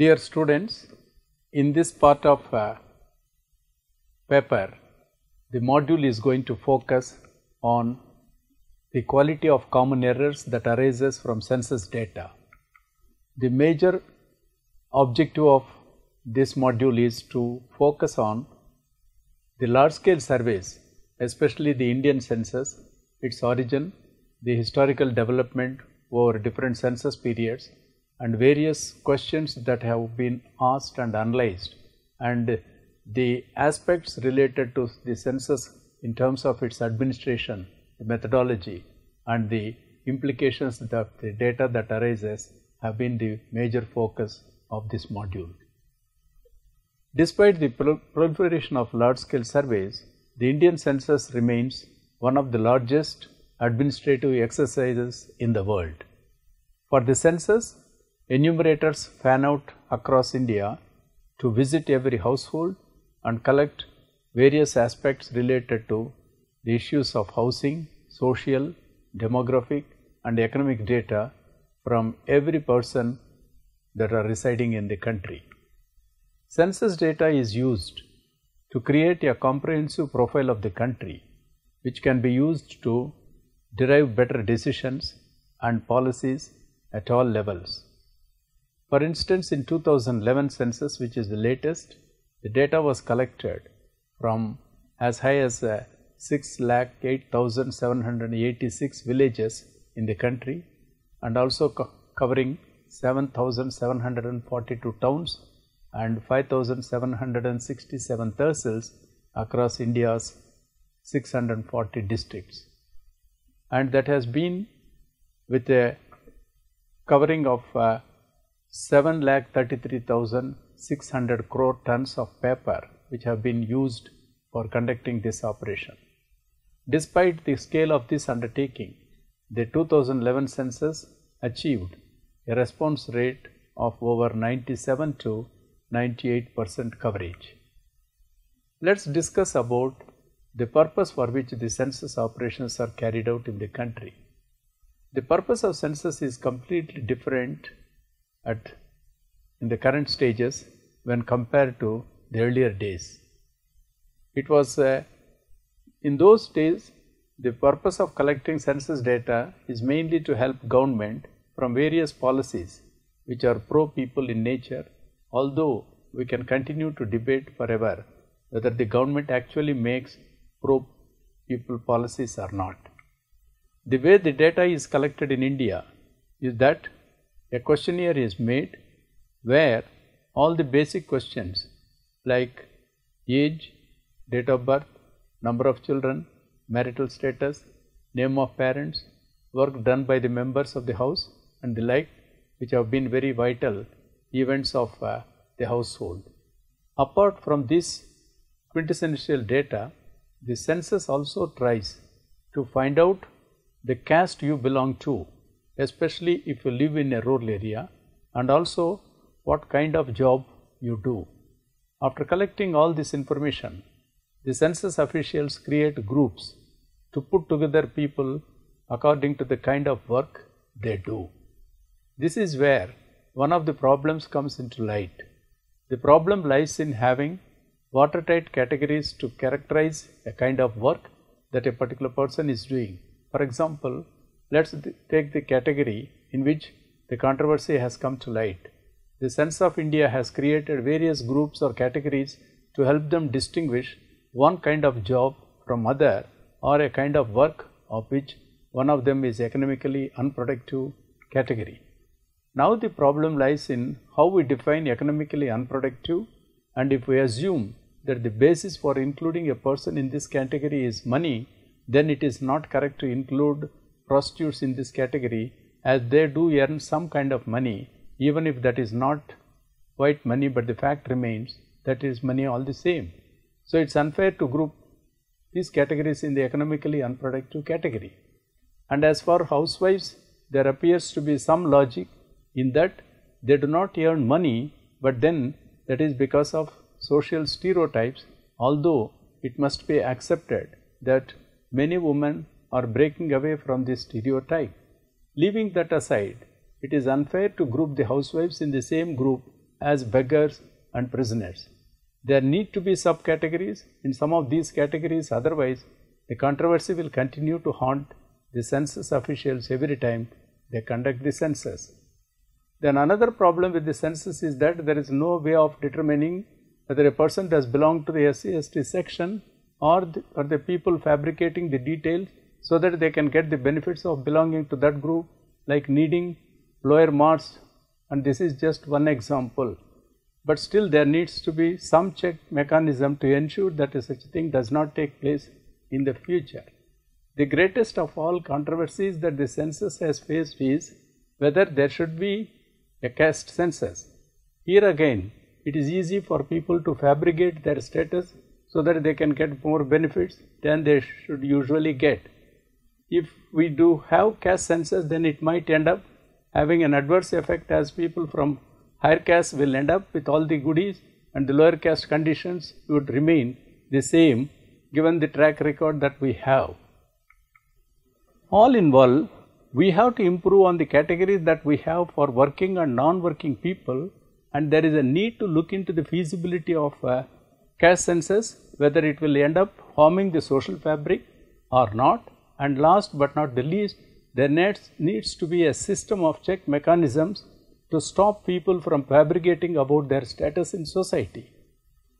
Dear students, in this part of uh, paper, the module is going to focus on the quality of common errors that arises from census data. The major objective of this module is to focus on the large scale surveys, especially the Indian census, its origin, the historical development over different census periods and various questions that have been asked and analyzed and the aspects related to the census in terms of its administration, the methodology and the implications of the data that arises have been the major focus of this module. Despite the proliferation of large scale surveys, the Indian census remains one of the largest administrative exercises in the world. For the census, enumerators fan out across India to visit every household and collect various aspects related to the issues of housing, social, demographic and economic data from every person that are residing in the country. Census data is used to create a comprehensive profile of the country which can be used to derive better decisions and policies at all levels. For instance, in 2011 census which is the latest, the data was collected from as high as uh, 6 lakh 8786 villages in the country and also co covering 7742 towns and 5767 tehsils across India's 640 districts. And that has been with a covering of uh, 7 lakh 33,600 crore tons of paper which have been used for conducting this operation. Despite the scale of this undertaking, the 2011 census achieved a response rate of over 97 to 98 percent coverage. Let us discuss about the purpose for which the census operations are carried out in the country. The purpose of census is completely different at in the current stages when compared to the earlier days. It was uh, in those days the purpose of collecting census data is mainly to help government from various policies which are pro people in nature although we can continue to debate forever whether the government actually makes pro people policies or not. The way the data is collected in India is that a questionnaire is made where all the basic questions like age, date of birth, number of children, marital status, name of parents, work done by the members of the house and the like which have been very vital events of uh, the household. Apart from this quintessential data, the census also tries to find out the caste you belong to, especially if you live in a rural area and also what kind of job you do. After collecting all this information, the census officials create groups to put together people according to the kind of work they do. This is where one of the problems comes into light. The problem lies in having watertight categories to characterize a kind of work that a particular person is doing. For example, let us take the category in which the controversy has come to light. The Census of India has created various groups or categories to help them distinguish one kind of job from other or a kind of work of which one of them is economically unproductive category. Now the problem lies in how we define economically unproductive and if we assume that the basis for including a person in this category is money, then it is not correct to include prostitutes in this category as they do earn some kind of money even if that is not white money but the fact remains that is money all the same. So, it is unfair to group these categories in the economically unproductive category. And as for housewives, there appears to be some logic in that they do not earn money, but then that is because of social stereotypes, although it must be accepted that many women are breaking away from this stereotype. Leaving that aside, it is unfair to group the housewives in the same group as beggars and prisoners. There need to be subcategories in some of these categories, otherwise, the controversy will continue to haunt the census officials every time they conduct the census. Then another problem with the census is that there is no way of determining whether a person does belong to the SC ST section or the, or the people fabricating the details so that they can get the benefits of belonging to that group like needing lower marks and this is just one example. But still there needs to be some check mechanism to ensure that such a thing does not take place in the future. The greatest of all controversies that the census has faced is whether there should be a caste census. Here again, it is easy for people to fabricate their status so that they can get more benefits than they should usually get. If we do have caste census, then it might end up having an adverse effect as people from higher caste will end up with all the goodies and the lower caste conditions would remain the same given the track record that we have. All in all, we have to improve on the categories that we have for working and non-working people and there is a need to look into the feasibility of a caste census, whether it will end up harming the social fabric or not. And last but not the least, there needs, needs to be a system of check mechanisms to stop people from fabricating about their status in society.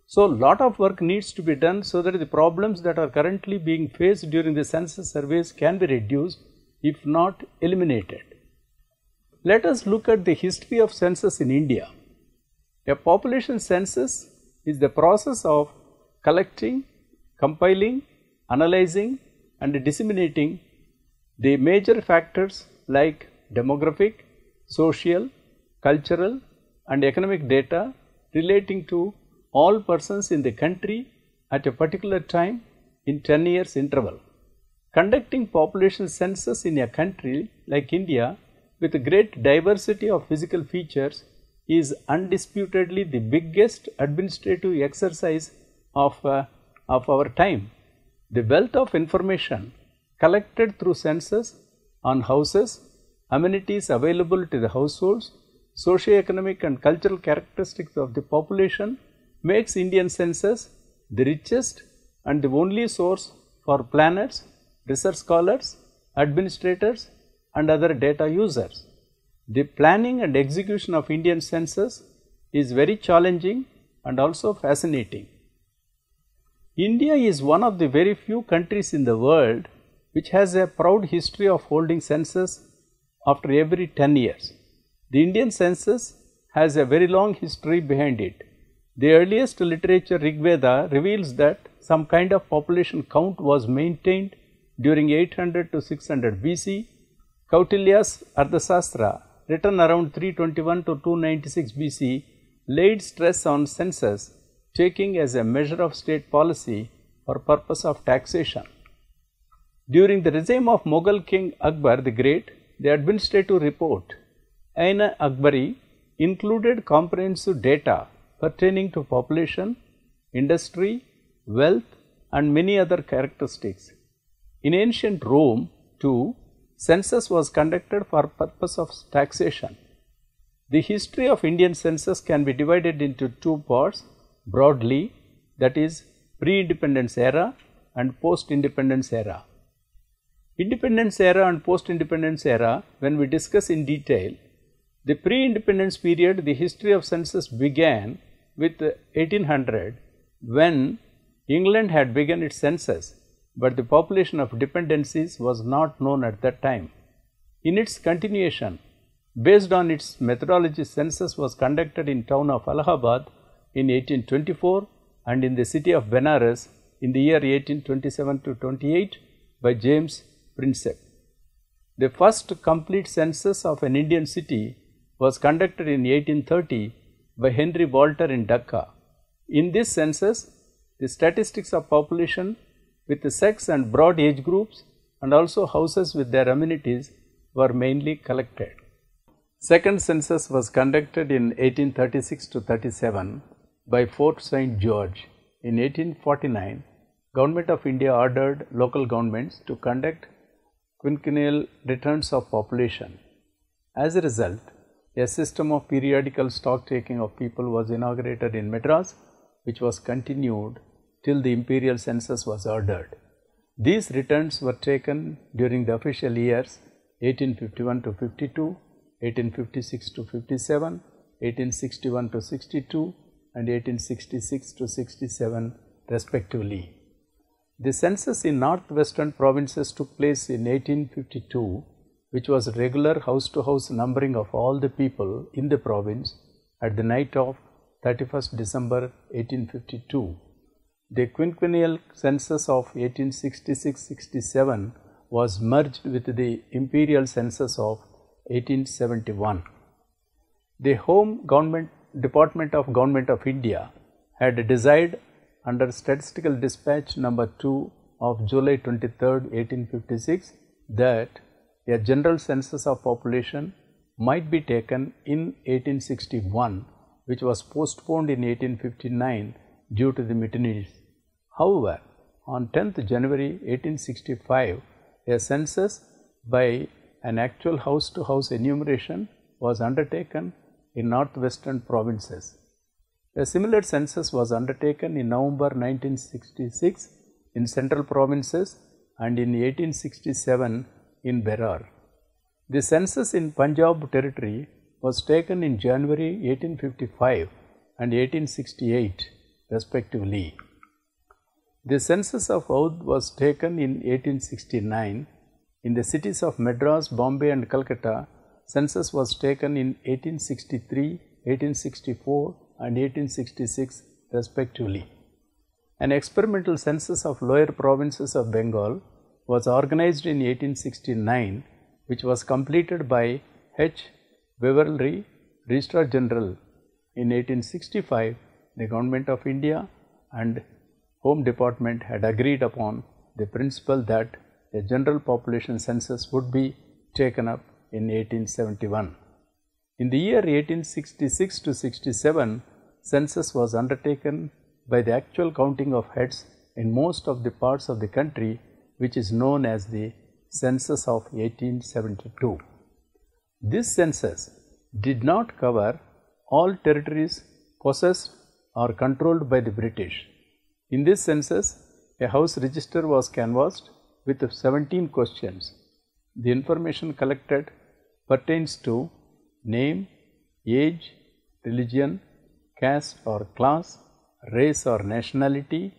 So, lot of work needs to be done so that the problems that are currently being faced during the census surveys can be reduced if not eliminated. Let us look at the history of census in India. A population census is the process of collecting, compiling, analyzing and disseminating the major factors like demographic, social, cultural and economic data relating to all persons in the country at a particular time in 10 years interval. Conducting population census in a country like India with a great diversity of physical features is undisputedly the biggest administrative exercise of, uh, of our time. The wealth of information collected through census on houses, amenities available to the households, socio-economic and cultural characteristics of the population makes Indian census the richest and the only source for planners, research scholars, administrators and other data users. The planning and execution of Indian census is very challenging and also fascinating. India is one of the very few countries in the world which has a proud history of holding census after every 10 years. The Indian census has a very long history behind it. The earliest literature Rigveda reveals that some kind of population count was maintained during 800 to 600 BC. Kautilya's Arthashastra written around 321 to 296 BC laid stress on census taking as a measure of state policy for purpose of taxation. During the regime of Mughal king Akbar the Great, the administrative report Ain Akbari included comprehensive data pertaining to population, industry, wealth and many other characteristics. In ancient Rome too, census was conducted for purpose of taxation. The history of Indian census can be divided into two parts broadly that is pre-independence era and post-independence era. Independence era and post-independence era when we discuss in detail, the pre-independence period the history of census began with 1800 when England had begun its census, but the population of dependencies was not known at that time. In its continuation, based on its methodology, census was conducted in town of Allahabad in 1824 and in the city of Benares in the year 1827 to 28 by James Prinsep. The first complete census of an Indian city was conducted in 1830 by Henry Walter in Dhaka. In this census, the statistics of population with the sex and broad age groups and also houses with their amenities were mainly collected. Second census was conducted in 1836 to 37 by Fort St. George. In 1849, Government of India ordered local governments to conduct quinquennial returns of population. As a result, a system of periodical stock taking of people was inaugurated in Madras, which was continued till the imperial census was ordered. These returns were taken during the official years 1851 to 52, 1856 to 57, 1861 to 62 and 1866 to 67 respectively. The census in northwestern provinces took place in 1852 which was regular house to house numbering of all the people in the province at the night of 31st December 1852. The quinquennial census of 1866-67 was merged with the imperial census of 1871. The Home Government Department of Government of India had desired under Statistical Dispatch number 2 of July 23, 1856 that a general census of population might be taken in 1861 which was postponed in 1859 due to the mutinies. However, on 10th January 1865, a census by an actual house to house enumeration was undertaken in northwestern provinces. A similar census was undertaken in November 1966 in central provinces and in 1867 in Berar. The census in Punjab territory was taken in January 1855 and 1868 respectively. The census of Oudh was taken in 1869. In the cities of Madras, Bombay and Calcutta, census was taken in 1863, 1864 and 1866 respectively. An experimental census of lower provinces of Bengal was organized in 1869 which was completed by H. Weverly, Registrar General. In 1865, the Government of India and Home Department had agreed upon the principle that a general population census would be taken up in 1871. In the year 1866 to 67, census was undertaken by the actual counting of heads in most of the parts of the country which is known as the census of 1872. This census did not cover all territories possessed or controlled by the British. In this census, a house register was canvassed with 17 questions. The information collected pertains to name, age, religion, caste or class, race or nationality,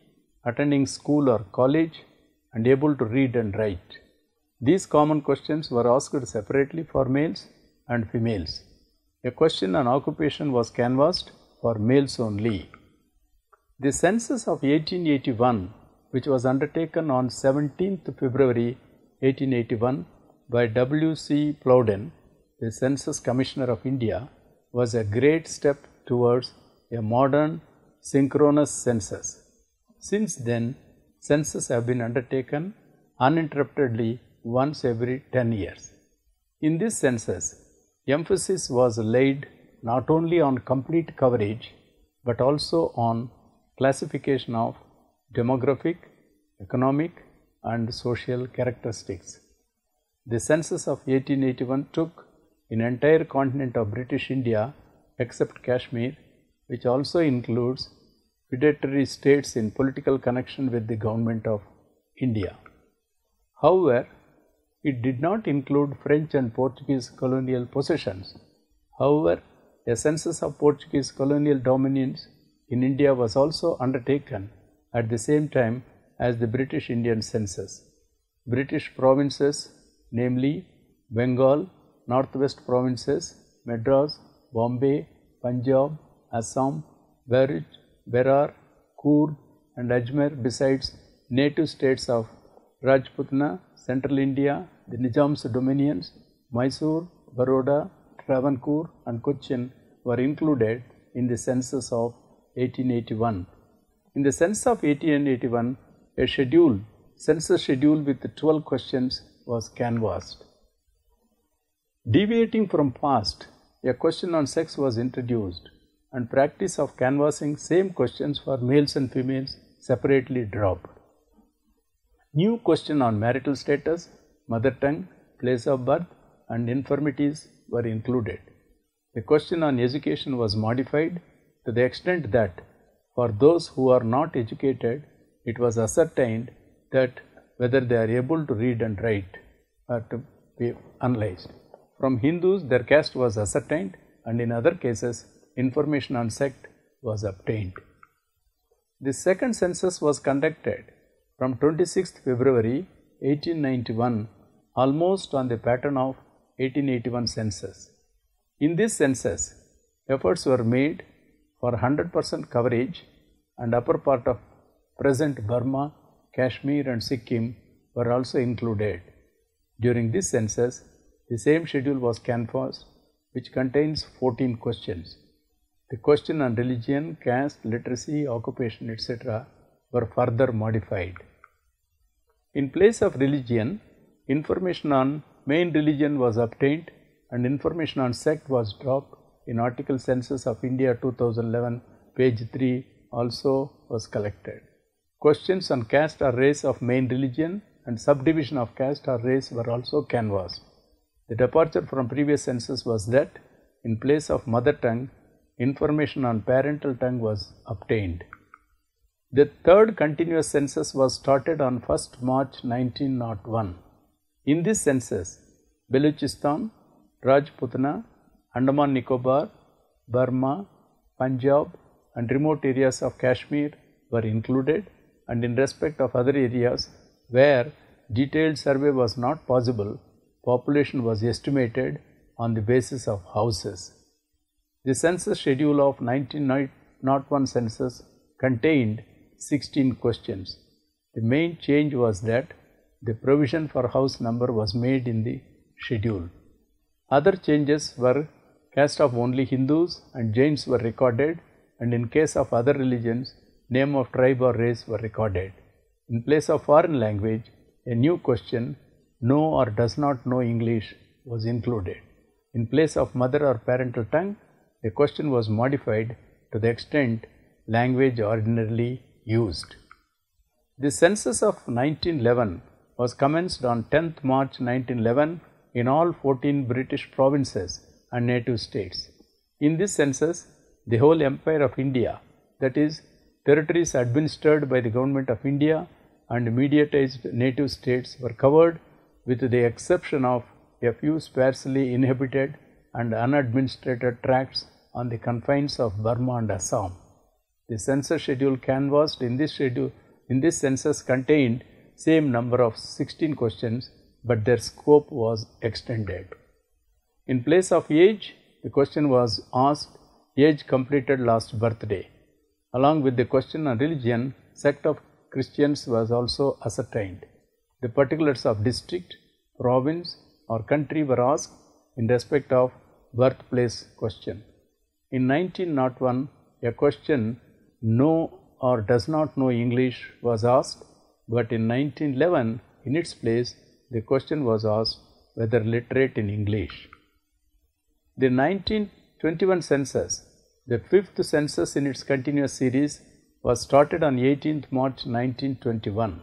attending school or college, and able to read and write. These common questions were asked separately for males and females. A question on occupation was canvassed for males only. The census of 1881, which was undertaken on 17th February 1881 by W. C. Plowden, the Census Commissioner of India, was a great step towards a modern synchronous census. Since then, census have been undertaken uninterruptedly once every 10 years. In this census, emphasis was laid not only on complete coverage but also on classification of demographic, economic and social characteristics. The census of 1881 took in entire continent of British India except Kashmir which also includes feudatory states in political connection with the government of India. However, it did not include French and Portuguese colonial possessions. However, a census of Portuguese colonial dominions in India was also undertaken at the same time as the British Indian census. British provinces, namely Bengal, Northwest provinces, Madras, Bombay, Punjab, Assam, Bharuch, Berar, Coorg and Ajmer besides native states of Rajputana, Central India, the Nizam's dominions, Mysore, Baroda, Travancore and Cochin were included in the census of 1881. In the census of 1881, a schedule, census schedule with 12 questions was canvassed. Deviating from past, a question on sex was introduced and practice of canvassing same questions for males and females separately dropped. New question on marital status, mother tongue, place of birth and infirmities were included. the question on education was modified to the extent that for those who are not educated, it was ascertained that whether they are able to read and write are to be analyzed. From Hindus, their caste was ascertained, and in other cases, information on sect was obtained. The second census was conducted from 26th February 1891 almost on the pattern of 1881 census. In this census, efforts were made for 100% coverage and upper part of present Burma, Kashmir and Sikkim were also included. During this census, the same schedule was canvassed which contains 14 questions. The question on religion, caste, literacy, occupation, etc. were further modified. In place of religion, information on main religion was obtained and information on sect was dropped in article census of India 2011 page 3 also was collected. Questions on caste or race of main religion and subdivision of caste or race were also canvassed. The departure from previous census was that in place of mother tongue, information on parental tongue was obtained. The third continuous census was started on 1st March 1901. In this census, Baluchistan, Rajputana, Andaman Nicobar, Burma, Punjab and remote areas of Kashmir were included and in respect of other areas where detailed survey was not possible, population was estimated on the basis of houses. The census schedule of 1901 census contained 16 questions. The main change was that the provision for house number was made in the schedule. Other changes were caste of only Hindus and Jains were recorded and in case of other religions, name of tribe or race were recorded. In place of foreign language, a new question, know or does not know English, was included. In place of mother or parental tongue, the question was modified to the extent language ordinarily used. The census of 1911 was commenced on 10th March 1911 in all 14 British provinces and native states. In this census, the whole empire of India, that is, territories administered by the government of India and mediatized native states were covered with the exception of a few sparsely inhabited and unadministrated tracts on the confines of Burma and Assam. The census schedule canvassed in this schedule in this census contained same number of 16 questions but their scope was extended. In place of age, the question was asked age completed last birthday. Along with the question on religion, sect of Christians was also ascertained. The particulars of district, province or country were asked in respect of birthplace question. In 1901, a question know or does not know English was asked, but in 1911, in its place, the question was asked whether literate in English. The 1921 census, the fifth census in its continuous series, was started on 18th March 1921.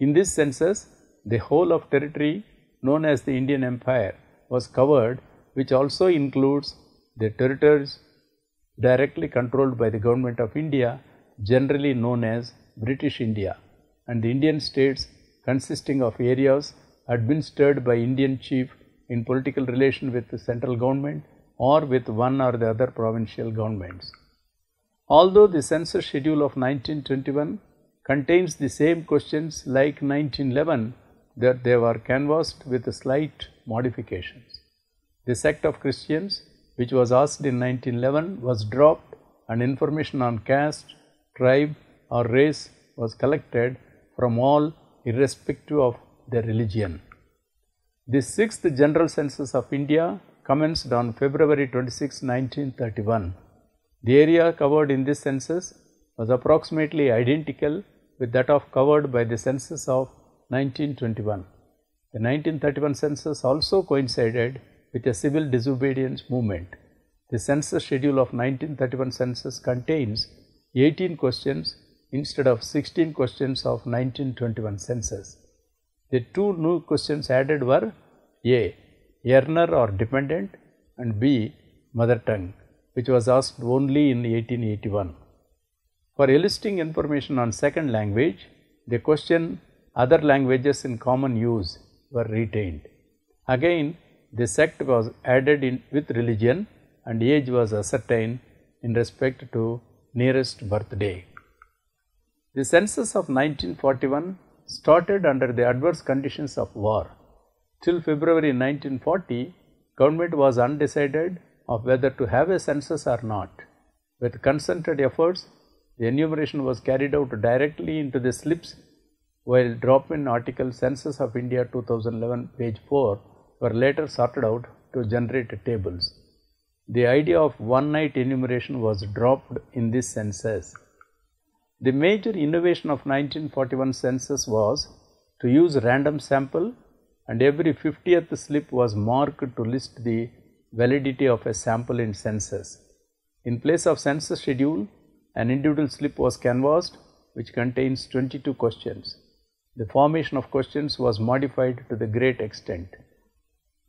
In this census, the whole of territory known as the Indian Empire was covered, which also includes the territories directly controlled by the government of India, generally known as British India, and the Indian states consisting of areas administered by Indian chief in political relation with the central government or with one or the other provincial governments. Although the census schedule of 1921 contains the same questions like 1911, that they were canvassed with slight modifications. The sect of Christians, which was asked in 1911, was dropped and information on caste, tribe or race was collected from all irrespective of their religion. The sixth general census of India commenced on February 26, 1931. The area covered in this census was approximately identical with that of covered by the census of 1921. The 1931 census also coincided with a civil disobedience movement. The census schedule of 1931 census contains 18 questions instead of 16 questions of 1921 census. The two new questions added were A. Earner or dependent and B. mother tongue, which was asked only in 1881. For eliciting information on second language, the question other languages in common use were retained. Again, the sect was added in with religion and age was ascertained in respect to nearest birthday. The census of 1941 started under the adverse conditions of war. Till February 1940, government was undecided of whether to have a census or not. With concerted efforts, the enumeration was carried out directly into the slips while drop-in article Census of India 2011 page 4 were later sorted out to generate tables. The idea of one night enumeration was dropped in this census. The major innovation of 1941 census was to use random sample and every 50th slip was marked to list the validity of a sample in census. In place of census schedule, an individual slip was canvassed which contains 22 questions. The formation of questions was modified to the great extent.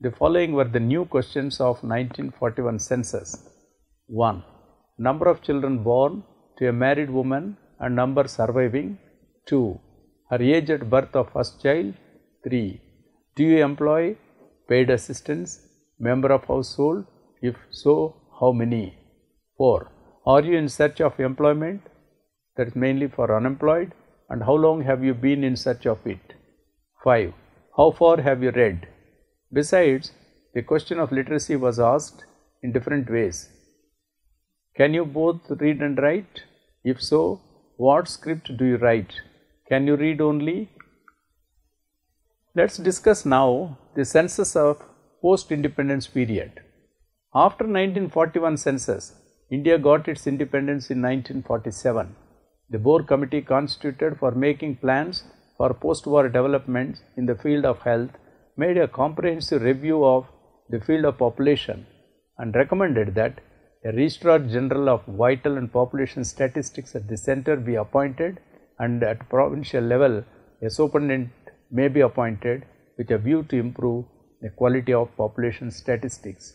The following were the new questions of 1941 census. 1. Number of children born to a married woman and number surviving. 2. Her age at birth of first child. 3. Do you employ paid assistants, member of household? If so, how many? 4. Are you in search of employment? That is mainly for unemployed. And how long have you been in search of it? 5. How far have you read? Besides, the question of literacy was asked in different ways. Can you both read and write? If so, what script do you write? Can you read only? Let us discuss now the census of post-independence period. After 1941 census, India got its independence in 1947. The Bhore committee constituted for making plans for post-war developments in the field of health made a comprehensive review of the field of population and recommended that a registrar general of vital and population statistics at the center be appointed and at provincial level a superintendent may be appointed with a view to improve the quality of population statistics.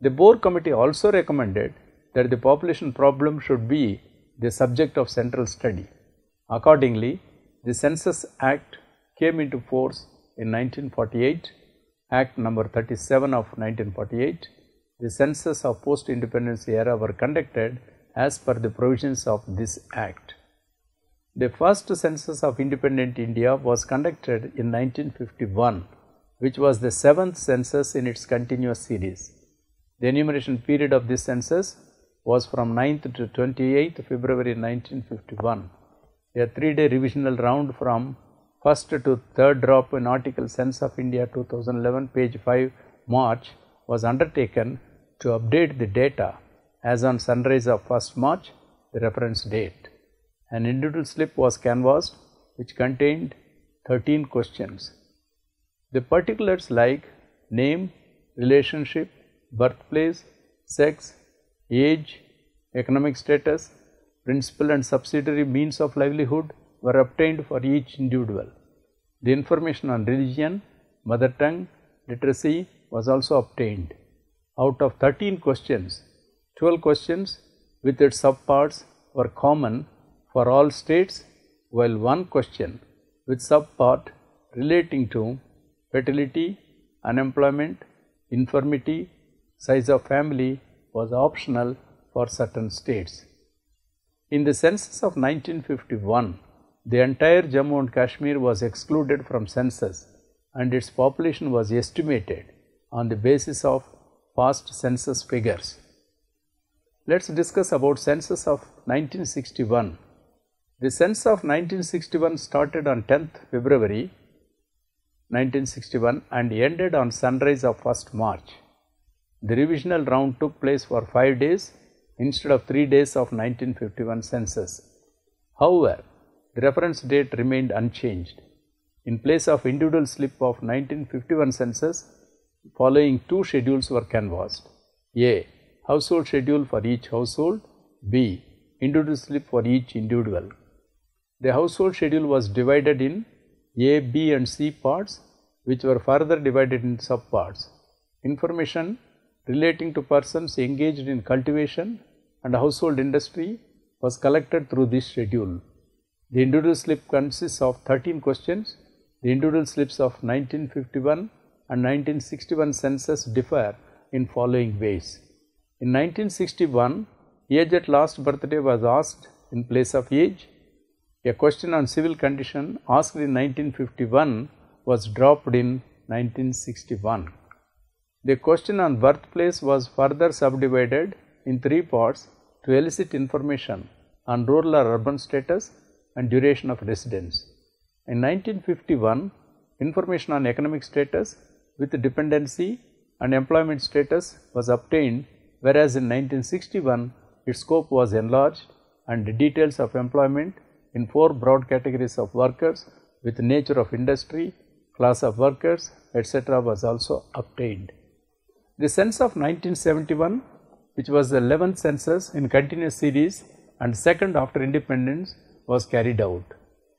The Bhore committee also recommended that the population problem should be the subject of central study. Accordingly, the Census Act came into force in 1948, Act number 37 of 1948. The census of post-independence era were conducted as per the provisions of this act. The first census of independent India was conducted in 1951, which was the seventh census in its continuous series. The enumeration period of this census was from 9th to 28th February 1951. A three-day revisional round from first to third drop in article Census of India 2011 page 5 March was undertaken to update the data as on sunrise of 1st March the reference date. An individual slip was canvassed which contained 13 questions. The particulars like name, relationship, birthplace, sex, age, economic status, principal and subsidiary means of livelihood were obtained for each individual. The information on religion, mother tongue, literacy was also obtained. Out of 13 questions, 12 questions with its subparts were common for all states while one question with subpart relating to fertility, unemployment, infirmity, size of family was optional for certain states. In the census of 1951, the entire Jammu and Kashmir was excluded from census and its population was estimated on the basis of past census figures. Let us discuss about census of 1961. The census of 1961 started on 10th February 1961 and ended on sunrise of 1st March. The revisional round took place for 5 days instead of 3 days of 1951 census. However, the reference date remained unchanged. In place of individual slip of 1951 census, following two schedules were canvassed. A. Household schedule for each household. B. Individual slip for each individual. The household schedule was divided in A, B and C parts which were further divided in subparts. Information relating to persons engaged in cultivation and household industry was collected through this schedule. The individual slip consists of 13 questions. The individual slips of 1951 and 1961 census differ in following ways. In 1961, age at last birthday was asked in place of age. A question on civil condition asked in 1951 was dropped in 1961. The question on birthplace was further subdivided in three parts to elicit information on rural or urban status and duration of residence. In 1951, information on economic status with dependency and employment status was obtained whereas in 1961 its scope was enlarged and the details of employment in four broad categories of workers with nature of industry, class of workers etc. was also obtained. The census of 1971 which was the 11th census in continuous series and second after independence was carried out.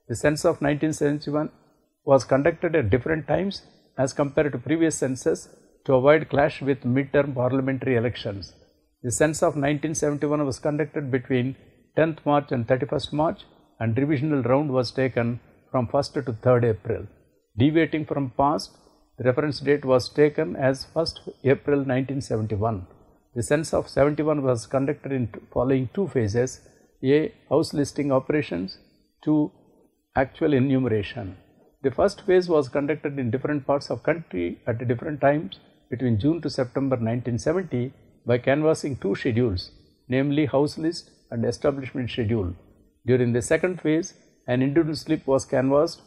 The census of 1971 was conducted at different times as compared to previous census to avoid clash with mid-term parliamentary elections. The census of 1971 was conducted between 10th March and 31st March and revisional round was taken from 1st to 3rd April. Deviating from past, the reference date was taken as 1st April 1971. The census of 71 was conducted in following two phases, A. House listing operations, 2. Actual enumeration. The first phase was conducted in different parts of country at different times between June to September 1970 by canvassing two schedules, namely house list and establishment schedule. During the second phase, an individual slip was canvassed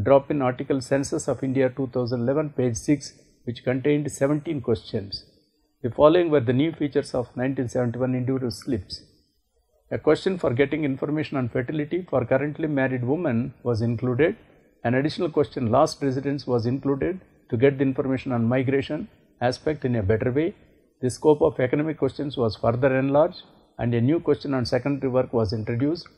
dropped in article Census of India 2011 page 6 which contained 17 questions. The following were the new features of 1971 individual slips. A question for getting information on fertility for currently married women was included. An additional question last residence was included to get the information on migration aspect in a better way. The scope of economic questions was further enlarged and a new question on secondary work was introduced.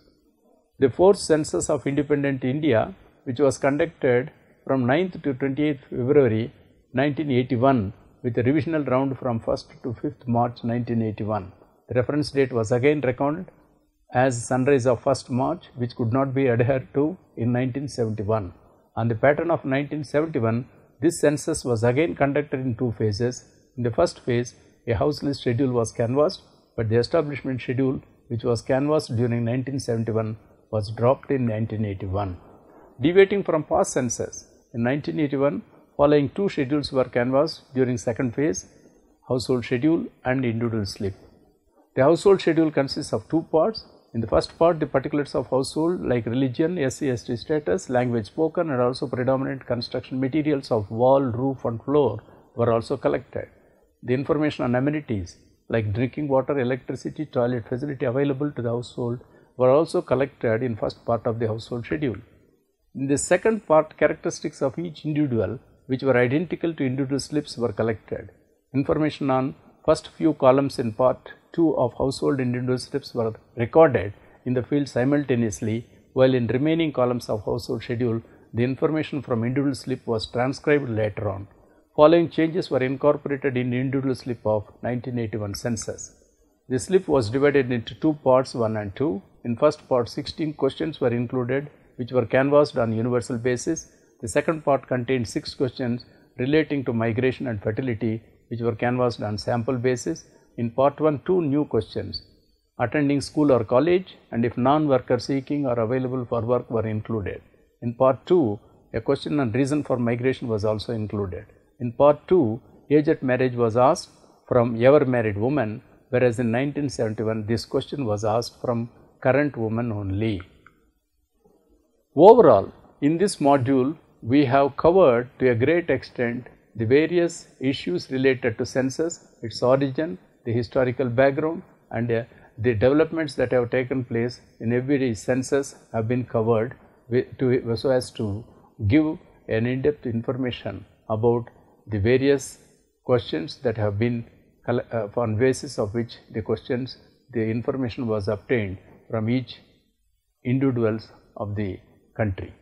The fourth census of independent India which was conducted from 9th to 28th February 1981 with a revisional round from 1st to 5th March 1981. The reference date was again reckoned as sunrise of 1st March which could not be adhered to in 1971. On the pattern of 1971, this census was again conducted in two phases. In the first phase, a house list schedule was canvassed, but the establishment schedule which was canvassed during 1971 was dropped in 1981. Deviating from past census, in 1981, following two schedules were canvassed during second phase, household schedule and individual slip. The household schedule consists of two parts. In the first part, the particulars of household like religion, SC, ST status, language spoken and also predominant construction materials of wall, roof and floor were also collected. The information on amenities like drinking water, electricity, toilet facility available to the household were also collected in first part of the household schedule. In the second part, characteristics of each individual which were identical to individual slips were collected. Information on first few columns in part 2 of household individual slips were recorded in the field simultaneously while in remaining columns of household schedule the information from individual slip was transcribed later on. Following changes were incorporated in individual slip of 1981 census. The slip was divided into two parts 1 and 2. In first part 16 questions were included which were canvassed on universal basis. The second part contained 6 questions relating to migration and fertility which were canvassed on sample basis. In part 1, two new questions attending school or college and if non-worker seeking or available for work were included. In part 2, a question on reason for migration was also included. In part 2, age at marriage was asked from ever married woman whereas in 1971 this question was asked from current woman only. Overall, in this module, we have covered to a great extent the various issues related to census, its origin, the historical background and uh, the developments that have taken place in every census have been covered to, so as to give an in-depth information about the various questions that have been uh, on basis of which the questions the information was obtained from each individuals of the country.